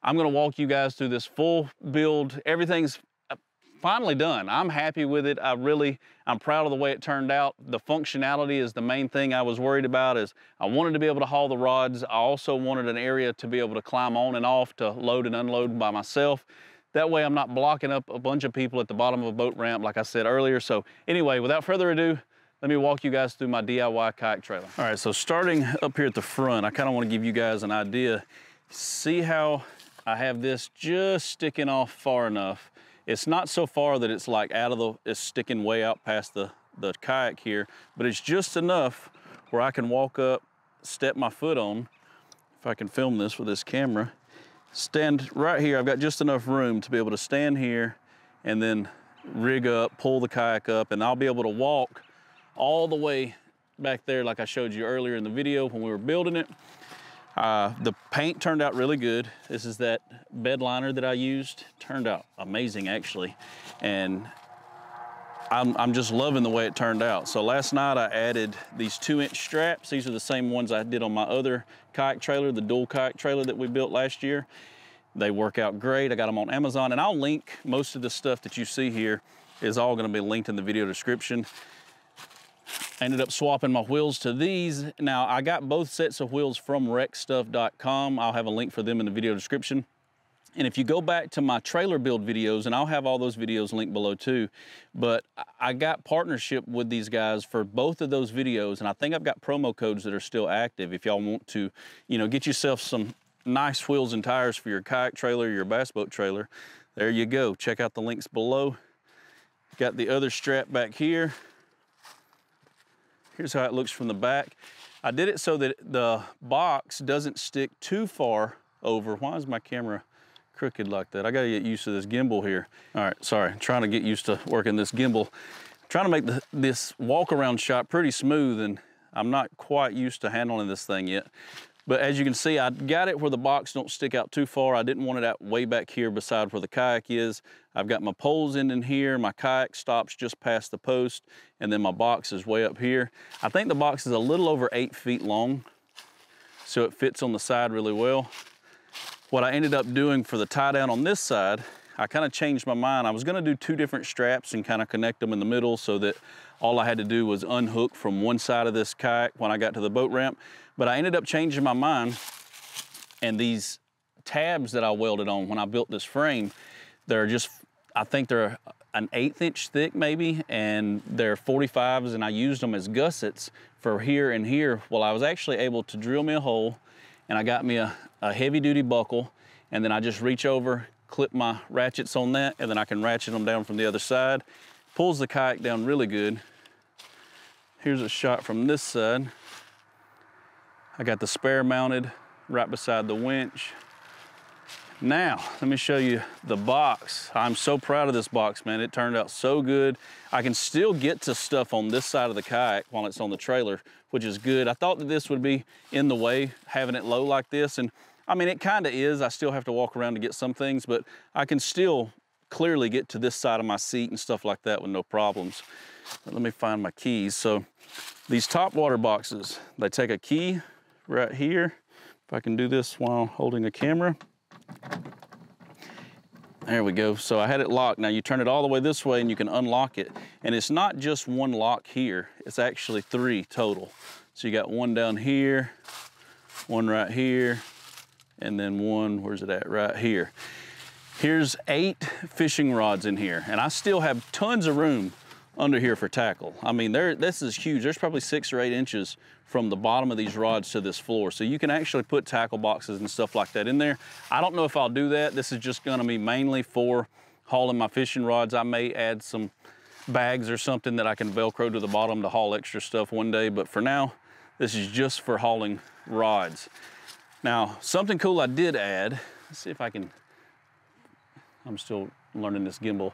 I'm gonna walk you guys through this full build. Everything's uh, finally done. I'm happy with it. I really, I'm proud of the way it turned out. The functionality is the main thing I was worried about is I wanted to be able to haul the rods. I also wanted an area to be able to climb on and off to load and unload by myself. That way I'm not blocking up a bunch of people at the bottom of a boat ramp like I said earlier. So anyway, without further ado, let me walk you guys through my DIY kayak trailer. All right, so starting up here at the front, I kind of want to give you guys an idea. See how I have this just sticking off far enough. It's not so far that it's like out of the, it's sticking way out past the, the kayak here, but it's just enough where I can walk up, step my foot on, if I can film this with this camera, stand right here. I've got just enough room to be able to stand here and then rig up, pull the kayak up, and I'll be able to walk all the way back there like I showed you earlier in the video when we were building it. Uh, the paint turned out really good. This is that bed liner that I used. Turned out amazing actually. And I'm, I'm just loving the way it turned out. So last night I added these two inch straps. These are the same ones I did on my other kayak trailer, the dual kayak trailer that we built last year. They work out great. I got them on Amazon and I'll link most of the stuff that you see here is all gonna be linked in the video description. I ended up swapping my wheels to these. Now I got both sets of wheels from rexstuff.com. I'll have a link for them in the video description. And if you go back to my trailer build videos, and I'll have all those videos linked below too, but I got partnership with these guys for both of those videos, and I think I've got promo codes that are still active if y'all want to, you know, get yourself some nice wheels and tires for your kayak trailer, your bass boat trailer. There you go. Check out the links below. Got the other strap back here. Here's how it looks from the back. I did it so that the box doesn't stick too far over. Why is my camera crooked like that. I gotta get used to this gimbal here. All right, sorry, I'm trying to get used to working this gimbal. I'm trying to make the, this walk around shot pretty smooth and I'm not quite used to handling this thing yet. But as you can see, I got it where the box don't stick out too far. I didn't want it out way back here beside where the kayak is. I've got my poles in in here. My kayak stops just past the post and then my box is way up here. I think the box is a little over eight feet long. So it fits on the side really well. What I ended up doing for the tie down on this side, I kind of changed my mind. I was gonna do two different straps and kind of connect them in the middle so that all I had to do was unhook from one side of this kayak when I got to the boat ramp. But I ended up changing my mind and these tabs that I welded on when I built this frame, they're just, I think they're an eighth inch thick maybe, and they're 45s and I used them as gussets for here and here. Well, I was actually able to drill me a hole and I got me a, a heavy duty buckle and then I just reach over, clip my ratchets on that and then I can ratchet them down from the other side. Pulls the kayak down really good. Here's a shot from this side. I got the spare mounted right beside the winch. Now, let me show you the box. I'm so proud of this box, man. It turned out so good. I can still get to stuff on this side of the kayak while it's on the trailer, which is good. I thought that this would be in the way, having it low like this. And I mean, it kind of is. I still have to walk around to get some things, but I can still clearly get to this side of my seat and stuff like that with no problems. But let me find my keys. So these top water boxes, they take a key right here. If I can do this while holding a camera. There we go. So I had it locked. Now you turn it all the way this way and you can unlock it. And it's not just one lock here. It's actually three total. So you got one down here, one right here, and then one, where's it at, right here. Here's eight fishing rods in here. And I still have tons of room under here for tackle. I mean, there, this is huge. There's probably six or eight inches from the bottom of these rods to this floor. So you can actually put tackle boxes and stuff like that in there. I don't know if I'll do that. This is just gonna be mainly for hauling my fishing rods. I may add some bags or something that I can Velcro to the bottom to haul extra stuff one day. But for now, this is just for hauling rods. Now, something cool I did add, let's see if I can, I'm still learning this gimbal.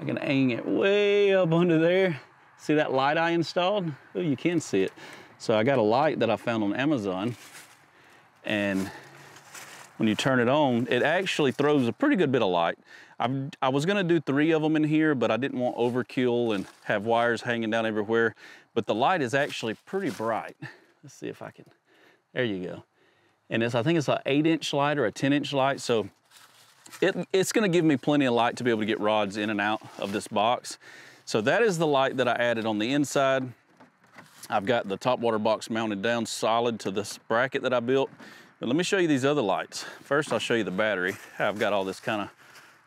I can hang it way up under there. See that light I installed? Oh, you can see it. So I got a light that I found on Amazon and when you turn it on, it actually throws a pretty good bit of light. i I was gonna do three of them in here, but I didn't want overkill and have wires hanging down everywhere. But the light is actually pretty bright. Let's see if I can, there you go. And it's, I think it's an eight inch light or a 10 inch light. So it, it's gonna give me plenty of light to be able to get rods in and out of this box. So that is the light that I added on the inside. I've got the top water box mounted down solid to this bracket that I built. But let me show you these other lights. First, I'll show you the battery. I've got all this kind of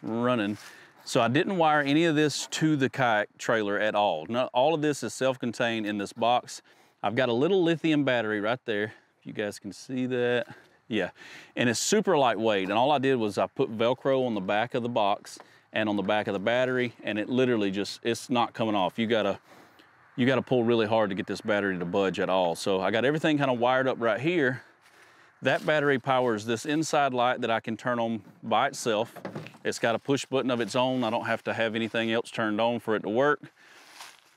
running. So I didn't wire any of this to the kayak trailer at all. No, all of this is self-contained in this box. I've got a little lithium battery right there. If you guys can see that. Yeah, and it's super lightweight. And all I did was I put Velcro on the back of the box and on the back of the battery, and it literally just, it's not coming off. You gotta, you gotta pull really hard to get this battery to budge at all. So I got everything kind of wired up right here. That battery powers this inside light that I can turn on by itself. It's got a push button of its own. I don't have to have anything else turned on for it to work.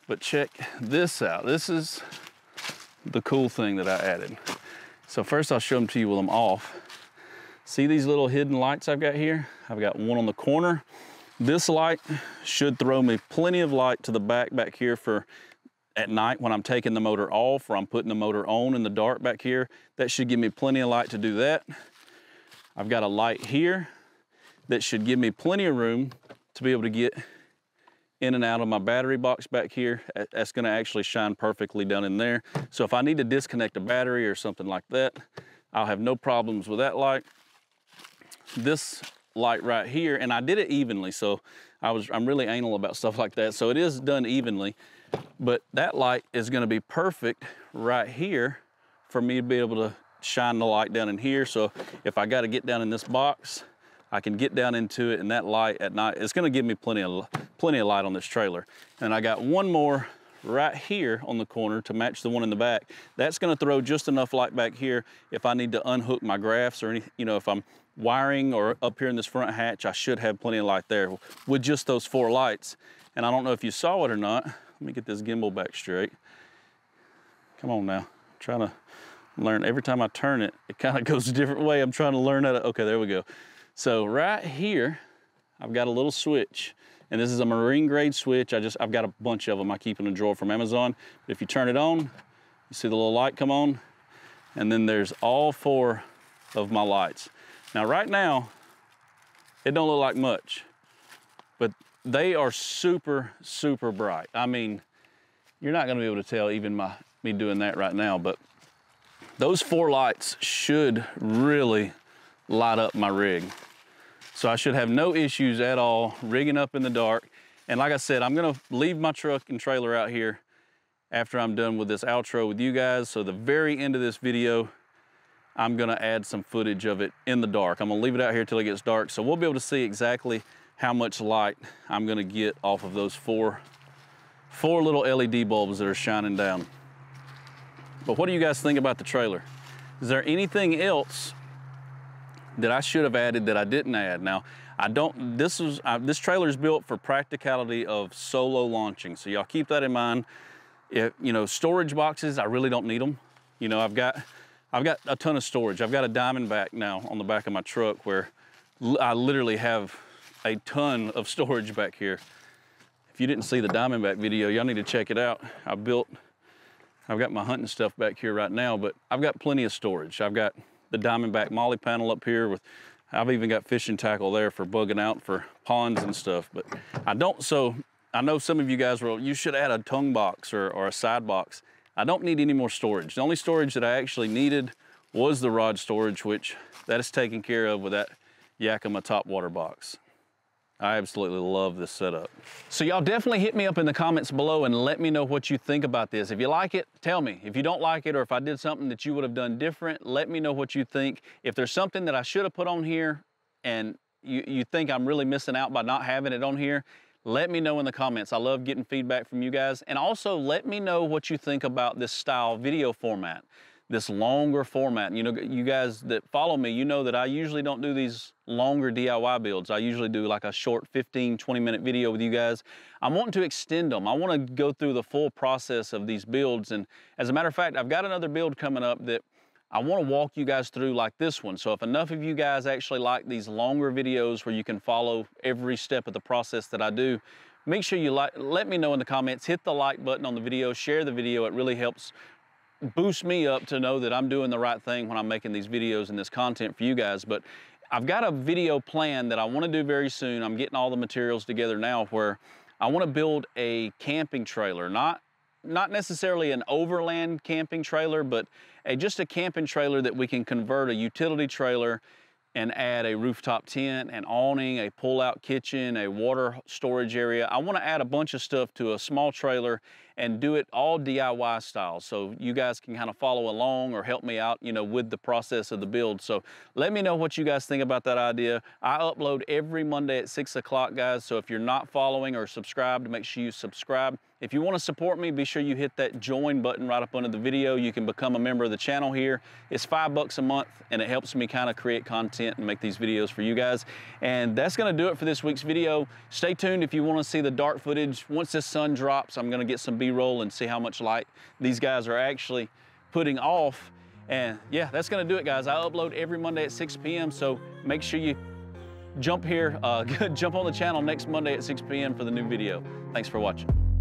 But check this out. This is the cool thing that I added. So first I'll show them to you with them off. See these little hidden lights I've got here? I've got one on the corner. This light should throw me plenty of light to the back back here for at night when I'm taking the motor off or I'm putting the motor on in the dark back here. That should give me plenty of light to do that. I've got a light here that should give me plenty of room to be able to get in and out of my battery box back here. That's gonna actually shine perfectly down in there. So if I need to disconnect a battery or something like that, I'll have no problems with that light. This light right here, and I did it evenly, so I was, I'm really anal about stuff like that. So it is done evenly. But that light is gonna be perfect right here for me to be able to shine the light down in here. So if I gotta get down in this box, I can get down into it and that light at night, it's gonna give me plenty of, plenty of light on this trailer. And I got one more right here on the corner to match the one in the back. That's gonna throw just enough light back here if I need to unhook my graphs or any, you know, if I'm wiring or up here in this front hatch, I should have plenty of light there with just those four lights. And I don't know if you saw it or not, let me get this gimbal back straight. Come on now. I'm trying to learn. Every time I turn it, it kind of goes a different way. I'm trying to learn how to, okay, there we go. So right here, I've got a little switch and this is a marine grade switch. I just, I've got a bunch of them I keep in a drawer from Amazon. But if you turn it on, you see the little light come on and then there's all four of my lights. Now right now, it don't look like much, they are super, super bright. I mean, you're not gonna be able to tell even my me doing that right now, but those four lights should really light up my rig. So I should have no issues at all rigging up in the dark. And like I said, I'm gonna leave my truck and trailer out here after I'm done with this outro with you guys. So the very end of this video, I'm gonna add some footage of it in the dark. I'm gonna leave it out here till it gets dark. So we'll be able to see exactly how much light I'm gonna get off of those four, four little LED bulbs that are shining down. But what do you guys think about the trailer? Is there anything else that I should have added that I didn't add? Now, I don't, this is, uh, this trailer is built for practicality of solo launching. So y'all keep that in mind. If, you know, storage boxes, I really don't need them. You know, I've got, I've got a ton of storage. I've got a Diamondback now on the back of my truck where I literally have a ton of storage back here. If you didn't see the Diamondback video, y'all need to check it out. I built, I've got my hunting stuff back here right now, but I've got plenty of storage. I've got the Diamondback MOLLE panel up here with, I've even got fishing tackle there for bugging out for ponds and stuff, but I don't, so I know some of you guys will, you should add a tongue box or, or a side box. I don't need any more storage. The only storage that I actually needed was the rod storage, which that is taken care of with that Yakima top water box. I absolutely love this setup. So y'all definitely hit me up in the comments below and let me know what you think about this. If you like it, tell me. If you don't like it or if I did something that you would have done different, let me know what you think. If there's something that I should have put on here and you, you think I'm really missing out by not having it on here, let me know in the comments. I love getting feedback from you guys. And also let me know what you think about this style video format this longer format. You know, you guys that follow me, you know that I usually don't do these longer DIY builds. I usually do like a short 15, 20 minute video with you guys. I'm wanting to extend them. I want to go through the full process of these builds. And as a matter of fact, I've got another build coming up that I want to walk you guys through like this one. So if enough of you guys actually like these longer videos where you can follow every step of the process that I do, make sure you like, let me know in the comments, hit the like button on the video, share the video. It really helps boosts me up to know that I'm doing the right thing when I'm making these videos and this content for you guys. But I've got a video plan that I want to do very soon. I'm getting all the materials together now where I want to build a camping trailer, not not necessarily an overland camping trailer, but a, just a camping trailer that we can convert a utility trailer and add a rooftop tent, an awning, a pull-out kitchen, a water storage area. I wanna add a bunch of stuff to a small trailer and do it all DIY style. So you guys can kind of follow along or help me out, you know, with the process of the build. So let me know what you guys think about that idea. I upload every Monday at six o'clock, guys. So if you're not following or subscribed, make sure you subscribe. If you want to support me, be sure you hit that join button right up under the video. You can become a member of the channel here. It's five bucks a month and it helps me kind of create content and make these videos for you guys. And that's going to do it for this week's video. Stay tuned if you want to see the dark footage. Once this sun drops, I'm going to get some B-roll and see how much light these guys are actually putting off. And yeah, that's going to do it, guys. I upload every Monday at 6 p.m. So make sure you jump here, uh, jump on the channel next Monday at 6 p.m. for the new video. Thanks for watching.